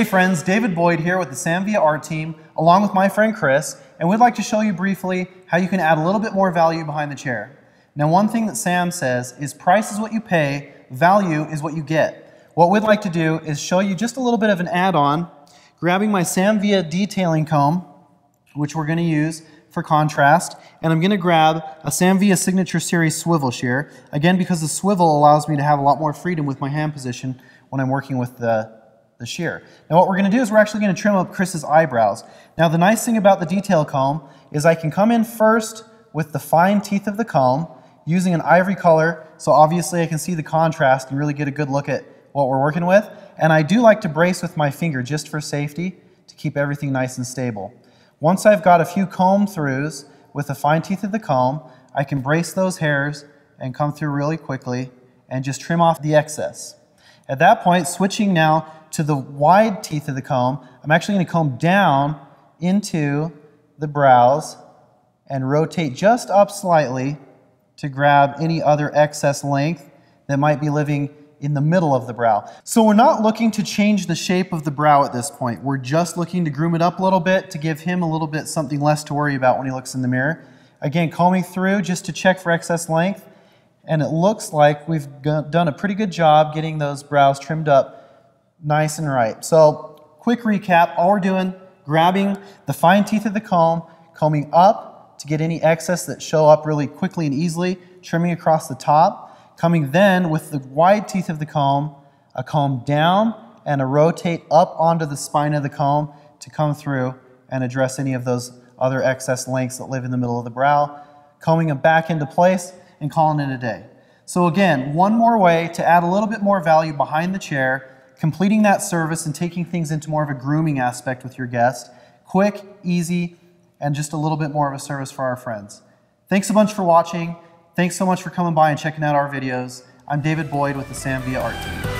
Hey friends, David Boyd here with the Sam Villa Art Team, along with my friend Chris, and we'd like to show you briefly how you can add a little bit more value behind the chair. Now one thing that Sam says is price is what you pay, value is what you get. What we'd like to do is show you just a little bit of an add-on, grabbing my Sam Villa detailing comb, which we're going to use for contrast, and I'm going to grab a Sam Villa Signature Series swivel shear, again because the swivel allows me to have a lot more freedom with my hand position when I'm working with the the shear. Now what we're going to do is we're actually going to trim up Chris's eyebrows. Now the nice thing about the detail comb is I can come in first with the fine teeth of the comb using an ivory color so obviously I can see the contrast and really get a good look at what we're working with. And I do like to brace with my finger just for safety to keep everything nice and stable. Once I've got a few comb throughs with the fine teeth of the comb, I can brace those hairs and come through really quickly and just trim off the excess. At that point, switching now to the wide teeth of the comb, I'm actually going to comb down into the brows and rotate just up slightly to grab any other excess length that might be living in the middle of the brow. So we're not looking to change the shape of the brow at this point. We're just looking to groom it up a little bit to give him a little bit something less to worry about when he looks in the mirror. Again, combing through just to check for excess length. And it looks like we've done a pretty good job getting those brows trimmed up nice and right. So quick recap, all we're doing, grabbing the fine teeth of the comb, combing up to get any excess that show up really quickly and easily, trimming across the top, coming then with the wide teeth of the comb, a comb down and a rotate up onto the spine of the comb to come through and address any of those other excess lengths that live in the middle of the brow, combing them back into place and calling it a day. So again, one more way to add a little bit more value behind the chair completing that service and taking things into more of a grooming aspect with your guest. Quick, easy, and just a little bit more of a service for our friends. Thanks a bunch for watching. Thanks so much for coming by and checking out our videos. I'm David Boyd with the Sam Villa Art Team.